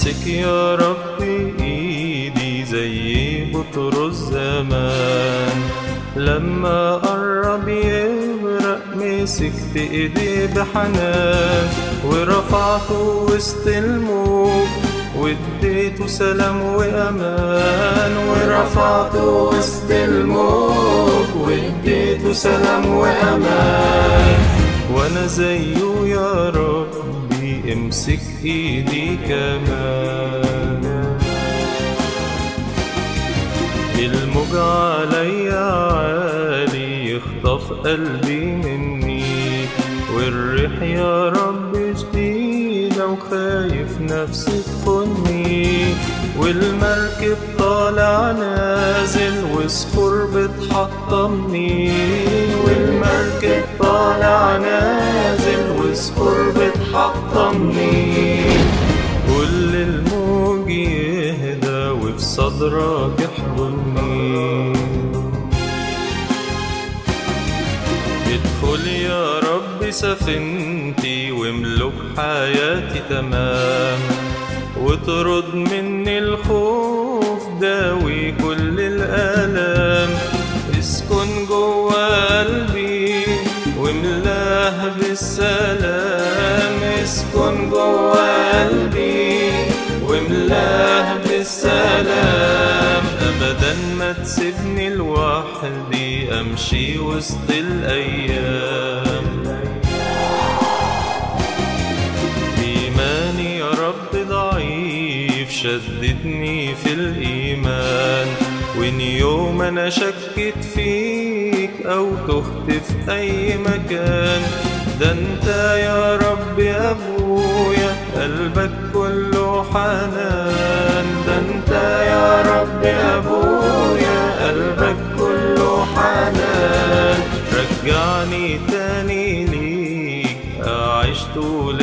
امسك يا ربي إيدي زي بطرس زمان لما قرب يغرق مسكت ايديه بحنان. ورفعته وسط الموج واديته سلام وأمان. ورفعته وسط الموج واديته سلام وأمان. وأنا زيه يا ربي امسك ايدي كمان الموج عليا عالي يخطف قلبي مني. والريح يا رب شديدة وخايف نفسي تخني والمركب طالع نازل وصخور بتحطمني. والمركب طالع نازل وصخور بتحطمني. كل الموج يهدى وفي صدرك احضني ادخل يا رب سفينتي واملك حياتي تمام. وترد مني الخوف داوي كل الآلام. اسكن جوا قلبي واملاه بالسلام. اسكن جوا قلبي واملاه بالسلام. ابدا ما تسيبني لوحدي أمشي وسط الأيام. إيماني يا رب ضعيف شددني في الإيمان. وإن يوم أنا شكت فيك أو تهت في أي مكان ده ابويا قلبك كله حنان. ده انت يا رب أبويا. قلبك كله حنان. رجعني تاني ليك. اعيش طول